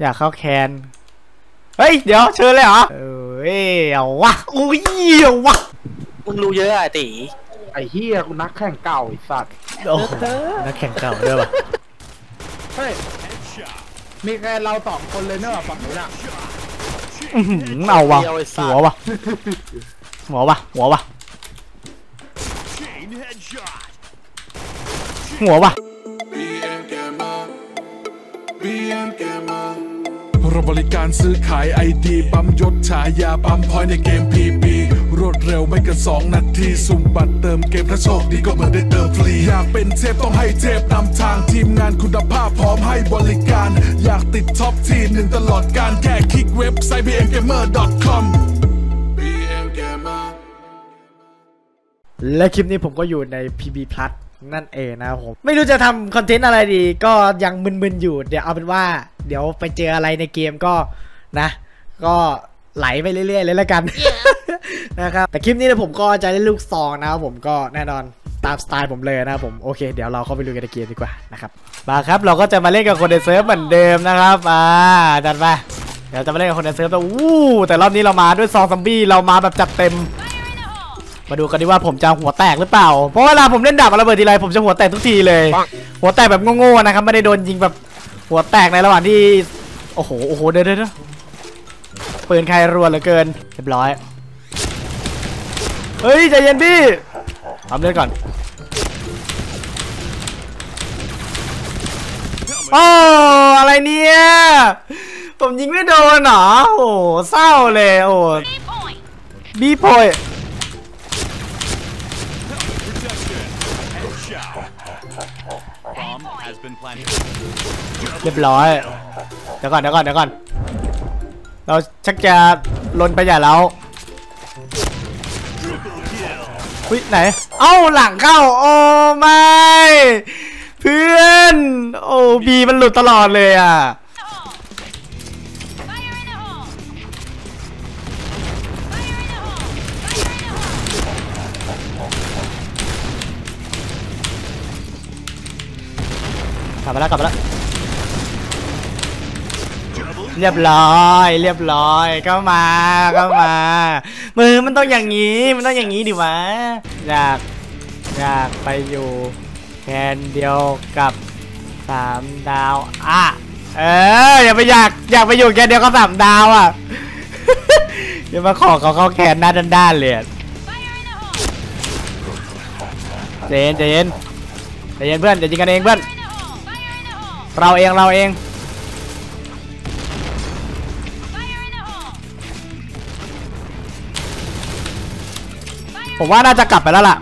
อยากเข้าแคนเฮ้ย เดี๋ยวเชิญเลยเหรอเออเอ้ยเอาวะ อุ้ยเอาวะ มึงรู้เยอะอะตีไอ้เฮียกูนักแข่งเก่าไอ้สัตว์โอ้โหนักแข่งเก่าด้วยวะเฮ้ย มีแค่เราสองคนเลยเนอะฝั่งนู้นอะอื้อหือเอาวะหัววะหัววะหัววะ Chain headshot. หัววะ เราบริการซื้อขายไอดีปั๊มยศฉายาปั๊มพอยในเกม PP รวดเร็วไม่เกิน2นาทีสุ่มบัตรเติมเกมถ้าโชคดีก็เหมือนได้เติมฟรี อยากเป็นเทพต้องให้เทพนำทางทีมงานคุณภาพพร้อมให้บริการ อยากติด top ที่หนึ่งตลอดกาลแค่คลิกเว็บไซต์ bmgamer.com และคลิปนี้ผมก็อยู่ใน PB Plus นั่นเองนะครับผม ไม่รู้จะทำ content อะไรดี ก็ยังมึนๆอยู่ เดี๋ยวเอาเป็นว่า เดี๋ยวไปเจออะไรในเกมก็นะ ก็ไหลไปเรื่อยๆเลยละกันนะครับแต่คลิปนี้เนี่ยผมก็จะเล่นลูกซองนะครับผมก็แน่นอนตามสไตล์ผมเลยนะครับผมโอเคเดี๋ยวเราเข้าไปลุยกันในเกมดีกว่านะครับมาครับเราก็จะมาเล่นกับคนในเซิร์ฟเหมือนเดิมนะครับอ่าจัดไปเดี๋ยวจะมาเล่นกับคนในเซิร์ฟแต่วู้แต่รอบนี้เรามาด้วยซองซัมบี้เรามาแบบจัดเต็ม มาดูกันดีว่าผมจะหัวแตกหรือเปล่า เพราะเวลาผมเล่นดาบระเบิดทีไรผมจะหัวแตกทุกทีเลย หัวแตกแบบโง่ๆนะครับไม่ได้โดนยิงแบบ หัวแตกในระหว่างที่ โอ้โห โอ้โห เดี๋ยวเดี๋ยวเดี๋ยวปืนใครรัวเหลือเกิน เรียบร้อย เฮ้ย ใจเย็นพี่ทำเล่นก่อนโอ้อะไรเนี่ย ผมยิงไม่โดนเหรอ โอ้โหเศร้าเลย โอ้บีพอย เรียบร้อย เดี๋ยวก่อนเดี๋ยวก่อนเดี๋ยวก่อน เราชักจะลนไปใหญ่แล้วอุ้ยไหน เอ้าหลังเข้า โอ้ไม่ เพื่อน โอ้บีมันหลุดตลอดเลยอะ ลับมาแล้วกลับมาแล้วเรียบร้อย เรียบร้อยก็มาก็มามือมันต้องอย่างนี้มันต้องอย่างนี้ดิวะอยากอยากไปอยู่แคนเดียวกับสามดาวอะเอออย่าไปอยากอยากไปอยู่แคนเดียวกับสามดาวอะอย่ามาขอเขาเข้าแคนหน้าด้านๆเลยอะใจนใจนใจนเพื่อนอย่ายิงกันเองเพื่อน เราเองเราเองผมว่าน่าจะกลับไปแล้วล่ะ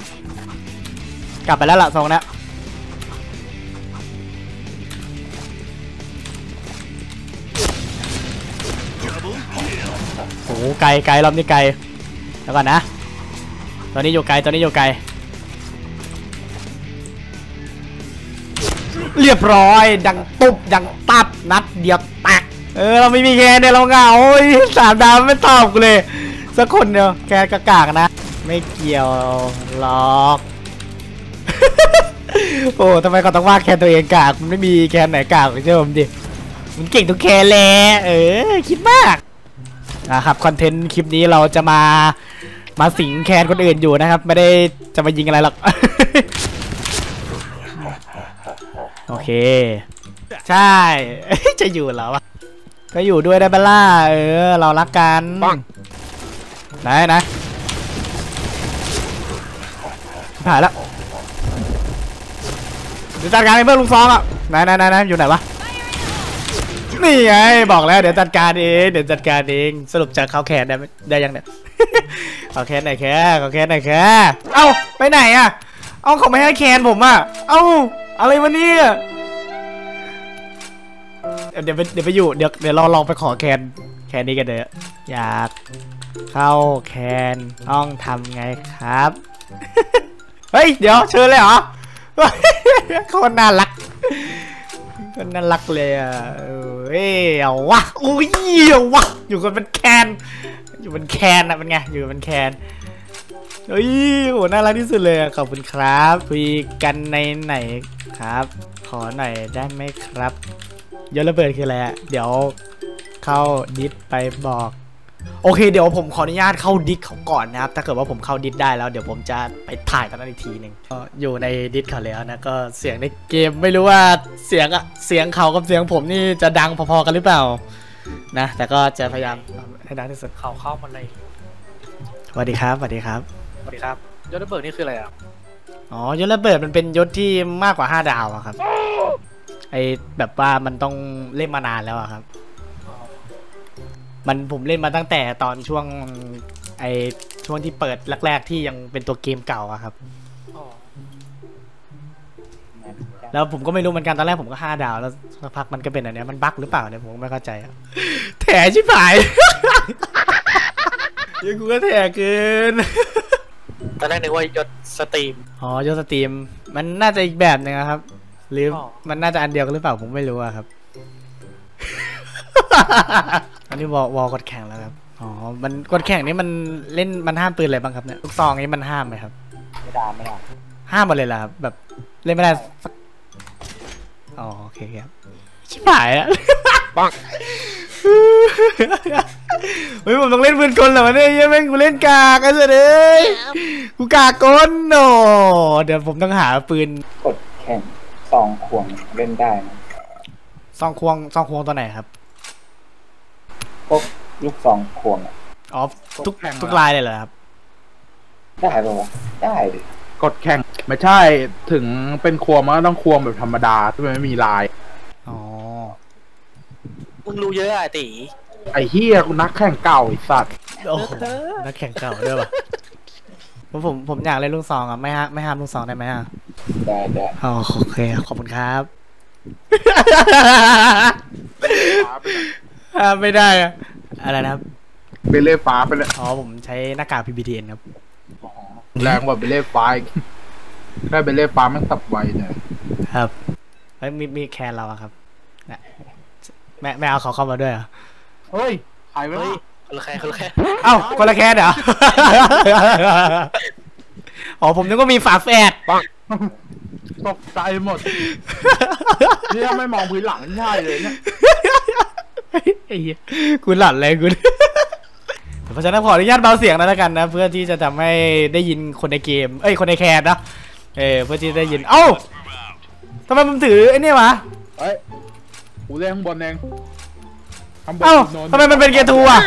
กลับไปแล้วล่ะทรงนี้โอ้โหไกลไกลรอบนี้ไกล แล้วก่อนนะ ตอนนี้อยู่ไกล ตอนนี้อยู่ไกล เรียบร้อย ดังตุ๊บดังตับนัดเดียวแตกเออเราไม่มีแคนเนี่ยเราเหงาโอ้ยสามดาวไม่ตอบกูเลย สักคนเดียวแคนกกากนะ ไม่เกี่ยวหรอกโอ้ทำไมเขาต้องว่าแคนตัวเองกากมันไม่มีแคนไหนกากเชื่อผมดิ มันเก่งทุกแคนแหละเออ คิดมากนะครับคอนเทนต์คลิปนี้เราจะมามาสิงแคนคนอื่นอยู่นะครับ ไม่ได้จะมายิงอะไรหรอก โอเค ใช่ จะอยู่แล้วอะก็อยู่ด้วยได้เบลล่าเออ เรารักกันไหนไหนผ่านแล้วเดี๋ยวจัดการไอ้เพื่อนลุงซองอะไหนไหนไหนไหนอยู่ไหนวะนี่ไงบอกแล้วเดี๋ยวจัดการเองเดี๋ยวจัดการเองสรุปจะเข้าแขนได้ไหมได้ยังเนี่ยเขาแขนไหนแค่เขาแขนไหนแค่เอ้าไปไหนอะ เอ้าเขาไม่ให้แคนผมอะเอ้า อะไรวะเนี่ยเดี๋ยวไปเดี๋ยวไปอยู่เดี๋ยวเดี๋ยวเราลองไปขอแคนแคนนี้กันเถอะอยากเข้าแคนต้องทำไงครับ เฮ้ย เดี๋ยวเชิญเลยเหรอคนน่ารักคนน่ารักเลยอะเอ้ยวะอุ้ยเอาวะอยู่กันเป็นแคน อยู่เป็นแคนอะเป็นไงอยู่เป็นแคน เฮ้ยโหน่ารักที่สุดเลยอะขอบคุณครับคุยกันในไหนครับ ขอหน่อยได้ไหมครับโยนระเบิดคืออะไรอะเดี๋ยวเข้าดิสไปบอก โอเค เดี๋ยวผมขออนุญาตเข้าดิสเขาก่อนนะครับ ถ้าเกิดว่าผมเข้าดิสได้แล้ว เดี๋ยวผมจะไปถ่ายตอนนั้นอีกทีหนึ่งก็อยู่ในดิสเขาแล้วนะก็เสียงในเกมไม่รู้ว่าเสียงอะเสียงเขากับเสียงผมนี่จะดังพอๆกันหรือเปล่านะแต่ก็จะพยายามทำให้ดังที่สุดเขาเข้ามาเลยสวัสดีครับสวัสดีครับส วัสดีครับยศระเบิดนี่คืออะไรอะอ๋อยศระเบิดมันเป็นยศที่มากกว่า5ดาวอะครับ ไอแบบว่ามันต้องเล่นมานานแล้วอะครับ มันผมเล่นมาตั้งแต่ตอนช่วง ไอช่วงที่เปิดแรก ๆ ที่ยังเป็นตัวเกมเก่าอะครับอ๋อแล้วผมก็ไม่รู้เหมือนกันตอนแรกผมก็5ดาวแล้วสักพักมันก็เป็นอันเนี้ยมันบั๊กหรือเปล่าเนี่ยผมก็ไม่เข้าใจอะแถชิบหาย ยังกูก็แถเกิน ตอนแรกนึกว่ายศสตรีม อ๋อยศสตรีม มันน่าจะอีกแบบหนึงอะครับ หรือออมันน่าจะอันเดียวกันหรือเปล่าผมไม่รู้อะครับ อันนี้วอลวอลกดแข่งแล้วครับ อ๋อ มันกดแข่งนี่มันเล่นมันห้ามปืนอะไรบ้างครับเนี่ยลูกซองนี้มันห้ามไหมครับ ไม่ได้ไม่ได้ ห้ามหมดเลยเหรอครับ แบบเล่นไม่ได้สักอ๋อโอเคครับ ชิบหายอะปัง เฮ้ยผมต้องเล่นปืนกลเหรอวะเนี่ยเหี้ยังแม่งกูเล่นกากไอ้เสยเอ้ยกูกากกลโนเดี๋ยวผมต้องหาปืนกดแข่งสองขวงเล่นได้นะซองควงซองควงตัวไหนครับพวกลูกสองขวงอะอ๋อทุกทุกลายเลยเหรอครับได้ปะวะได้ดิกดแข่งไม่ใช่ถึงเป็นควงมันก็ต้องควงแบบธรรมดาที่มันไม่มีลายอ๋อ มึงรู้เยอะอะตี ไอ้เฮียกูนักแข่งเก่าไอ้สัตว์โอ้โหนักแข่งเก่าด้วยป่ะผมผมผมอยากเล่นลูกซองอะไม่ฮะไม่ห้ามลูกซองได้ไหมอะได้ได้อ๋อโอเคขอบคุณครับห้ามไม่ได้อะอะไรนะครับเบลเล่ฟ้าไปเลยอ๋อผมใช้หน้ากาก PBTN ครับแรงกว่าเบลเล่ฟ้าอีกแค่เบลเล่ฟ้ามันตับไวเนี่ยครับเฮ้ยมีมีแคนเราอะครับนะแม่แม่เอาเขาเข้ามาด้วยเหรอ เฮ้ยใครวะเฮ้ยคนละแค่คนละแค่เอ้าคนละแคนเหรออ๋อผมนึกว่ามีฝาแฝดตกใจหมดนี่ถ้าไม่มองพื้นหลังไม่ใช่เลยเนี่ยไอ้เหี้ยกูหลั่นเลยกูเพราะฉะนั้นขออนุญาตเบาเสียงนะแล้วกันนะ เพื่อที่จะทำให้ได้ยินคนในเกม เอ้ยคนในแคนนะเออเพื่อที่จะได้ยิน เอ้าทำไมผมถือไอ้เนี่ยวะเฮ้ยกูเล่นข้างบนเอง ข้างบนเอ้าโดทำไมมันเป็นเกียร์ทูอะ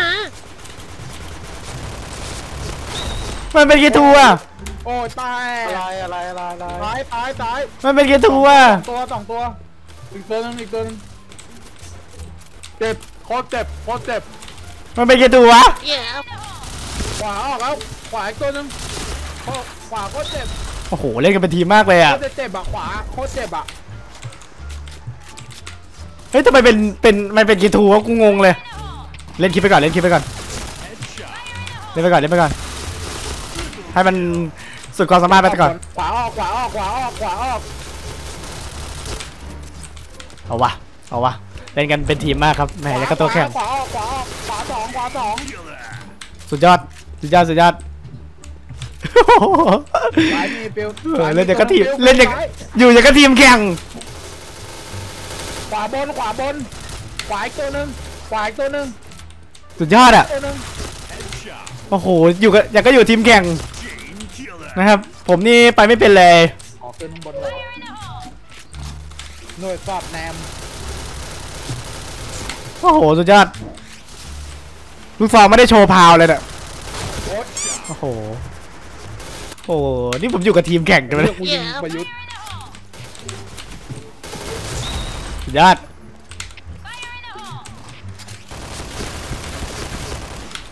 มันเป็นเกียร์ทูอะ โอ้ยตายอะไรอะไรอะไรอะไรตายตายตายมันเป็นเกียร์ทูอะ ตัวสองตัวอีกตัวหนึงอีกตัวหนึงเจ็บโคตรเจ็บโคตรเจ็บมันเป็นเกียร์ทูวะขวาออกแล้วขวาอีกตัวหนึงโคขวาโคตรเจ็บโอ้โห เล่นกันเป็นทีมมากเลยโคอะ ตรเจ็บอะขวาโคตรเจ็บอะ เฮ้ยทำไมเป็นเป็นมันเป็นเกียร์ทูวะกูงงเลย เล่นคลิปไปก่อนเล่นคลิปไปก่อนเล่นไปก่อนเล่นไปก่อนให้มันสุดความสามารถไปก่อนขวาออกขวาออกขวาออกขวาออกเอาวะเอาวะเล่นกันเป็นทีมมากครับแหมยังก็ตัวแข่งขวาออกขวาออกขวาสองขวาสองสุดยอดสุดยอดสุดยอดซ้ายมีปิวเออเล่นอย่างกับทีมปิวเล่นอย่างซ้อยู่อย่างกับทีมแข่ง ขวาบนขวาบน ขวาอีกตัวหนึงขวาอีกตัวหนึงสุดยอดอะ ตัวหนึงโอ้โห อยู่กับอย่างก็อยู่ทีมแข่งนะครับ ผมนี่ไปไม่เป็นเลย ออกขึ้นบนเลยหน่วยสอดแนมโอ้โห สุดยอด ลูกซองไม่ได้โชว์พาวเลยน่ะโอ๊ยโอ้โห โอ้โห นี่ผมอยู่กับทีมแข่งกันเลยเรื่องกูยิงประยุทธ์ สุดยอด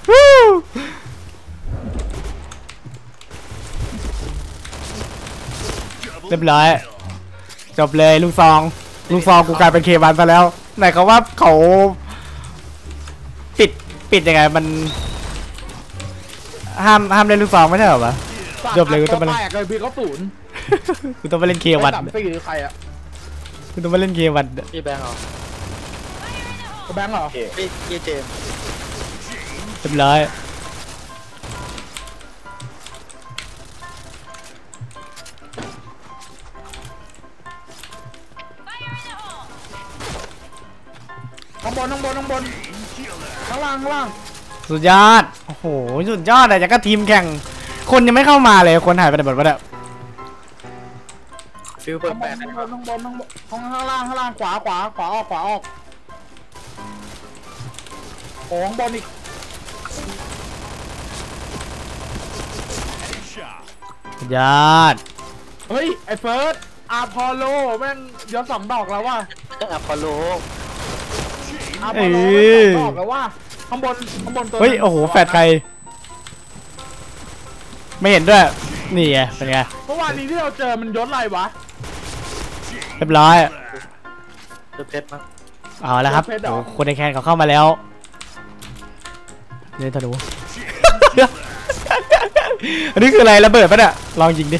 วู้เรียบร้อยจบเลยลูกซอง ลูกซองกูกลายเป็นเคบันไปแล้วไหนเขาว่าเขาปิดปิดยังไงมัน ห้ามห้ามเล่นลูกซองไม่ใช่เหรอวะจบเลยกูต้องไปแตกเลยพี่เขาศูนย์กูต้องไปเล่นเควันไอ้สามสี่หรือใครอะ กูต้องไปเล่นเควันพี่แบงค์เหรอแบงค์เหรอพี่พี่เจมส์เรียบร้อยบนข้างบนข้างบนข้างล่างข้างล่างสุดยอด โอ้โห สุดยอดอะอย่างก็ทีมแข่ง คนยังไม่เข้ามาเลย คนหายไปไหนหมดวะเนี่ย ฟิวเปิดแปดข้างบนข้างบนข้างบนข้างข้างล่างข้างล่างขวาขวาขวาออกขวาออกโอ้ข้างบนอีกสุดยอดเฮ้ยไอ้เฟิร์สอาพอลโลแม่งยศสองดอกแล้วว่ะอะพอลโลอาพอลโลแม่งสองดอกแล้วว่ะข้างบนข้างบนตัวเฮ้ยโอ้โหแฟดใครไม่เห็นด้วยนี่ไงเป็นไงเมื่อวานนี้ที่เราเจอมันยศอะไรวะ เรียบร้อยเปิดเพชรมั้งเอาแล้วครับเพชรเหรอโอ้โหคนในแคนเขาเข้ามาแล้วเล่นธนู อันนี้คืออะไรระเบิดปะเนี่ยลองยิงดิ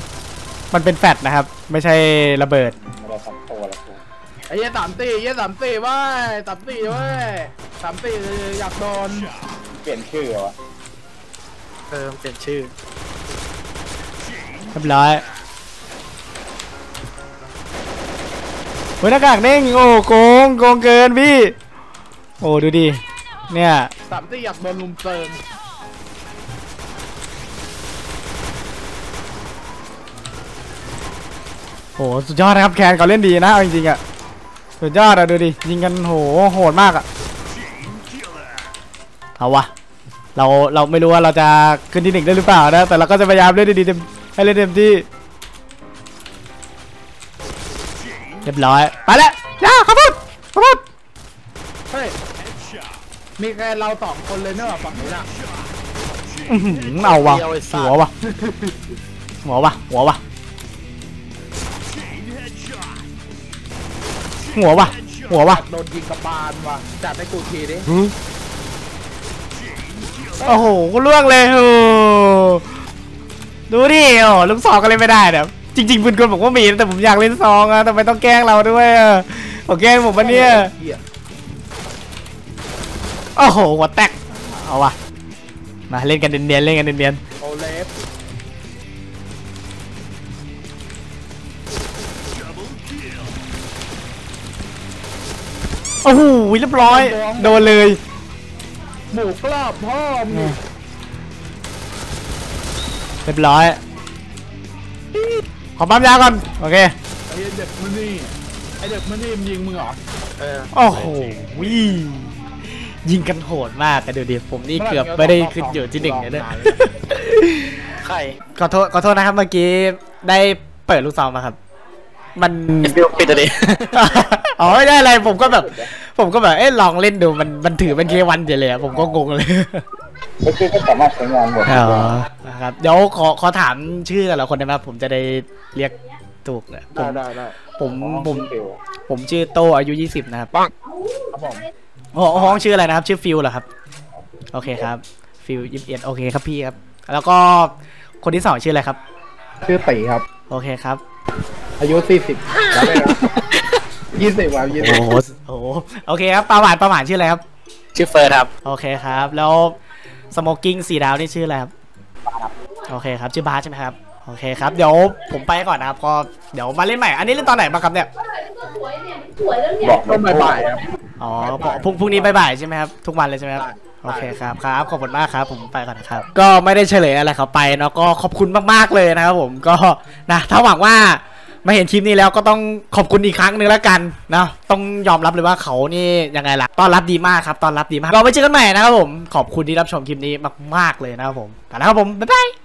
มันเป็นแฟดนะครับ ไม่ใช่ระเบิดไม่ได้สักตัวละตัวไอ้เหี้ยสามตีเหี้ยสามตีเว้ยสามตีเว้ยสามตีอยากโดน เปลี่ยนชื่อเหรอวะเออเปลี่ยนชื่อเรียบร้อย เฮ้ยหน้ากากเด้งโอ้โกงโกงเกินพี่ โอ้ดูดิเนี่ยสามตีอยากโดนลุมเติมโหสุดยอดนะครับแคนเขาเล่นดีนะเอาจริงๆอะสุดยอดอะดูดิยิงกันโหโหดมากอะเอาวะเราเราไม่รู้ว่าเราจะขึ้นที่หนึ่งได้หรือเปล่านะแต่เราก็จะพยายามเล่นดีๆเต็มให้เล่นเต็มที่ รียบร้อย ไปแล้วย่าขอบคุณขอบคุณเฮ้ยมีแค่เราสองคนเลยเนอะฝั่งนี้น่ะอื้อหือเอาวะหัววะหัววะหัววะหัววะหัววะโดนยิงกระบาลว่ะจัดให้กูทีดิโอ้โหกูล่วงเลยโอ้ดูดิโอ้ลูกซองก็เล่นไม่ได้เนี่ย จริงๆปืนกลบอกว่ามีนะแต่ผมอยากเล่นซองอะทำไมต้องแกล้งเราด้วยอะผมแกล้งผมปะเนี่ยเหี้ยโอ้โหหัวแตกเอาวะมาเล่นกันเนียนๆเล่นกันเนียนโอเลฟๆโอ้โหเรียบร้อย โดนเลยหมูกรอบพ่อมึงเรียบร้อย ขอปั๊มยาก่อน โอเค ไอ้เด็กมันนี่ไอ้เด็กมันนี่มันยิงมึงเหรอเออโอ้โหวิยิงกันโหดมากกันดูดิผมนี่เกือบไม่ได้ขึ้นอยู่ที่หนึ่งเลยเนี่ยใครขอโทษขอโทษนะครับเมื่อกี้ได้เปิดลูกซองมาครับ มันฟิวปิดอะดิอ๋อไม่ได้อะไรผมก็แบบ ผมก็แบบเอ๊ะลองเล่นดูมันมันถือเป็นเควันเฉยเลยอะผมก็งงเลยก็คือก็สามารถใช้งานหมดอ๋อนะ ครับ เดี๋ยวขอขอถามชื่อแต่ละคนได้ไหมครับผมจะได้เรียกถูกเลยผได้มได้ได้ผมผมฟิวผมชื่อโตอายุ 20 นะครับครับผมอ๋อห้องชื่ออะไรนะครับ ชื่อฟิลเหรอครับ โอเคครับ ฟิลยิบเอ็ดโอเคครับพี่ครับ แล้วก็คนที่สองชื่ออะไรครับ ชื่อตีครับ โอเคครับ อายุสี่สิบแล้วเลยนะยี่สิบวันยี่โอ้สิบโหโอ้โหโอเคครับปลาหวานปลาหวานชื่ออะไรครับ ชื่อเฟิร์สครับ โอเคครับ แล้วสโมกิ้งสีดาวนี่ชื่ออะไรครับ โอเคครับชื่อบาสใช่ไหมครับโอเคครับเดี๋ยวผมไปก่อนนะครับก็เดี๋ยวมาเล่นใหม่ อันนี้เล่นตอนไหนบ้างครับเนี่ยบอกต้นบ่ายๆครับอ๋อพรุ่งพรุ่งนี้บ่ายๆใช่ไหมครับทุกวันเลยใช่ไหมครับโอเคครับครับขอบคุณมากครับ ผมไปก่อนนะครับ ก็ไม่ได้เฉลยอะไรเขาไปเนาะก็ขอบคุณมากๆเลยนะครับผมก็นะถ้าหวังว่ามาเห็นคลิปนี้แล้วก็ต้องขอบคุณอีกครั้งหนึ่งแล้วกันนะต้องยอมรับเลยว่าเขานี่ยังไงล่ะต้อนรับดีมากครับต้อนรับดีมากเราไปเจอกันใหม่นะครับผมขอบคุณที่รับชมคลิปนี้มากๆเลยนะครับผมไปแล้วครับผมบ๊ายบาย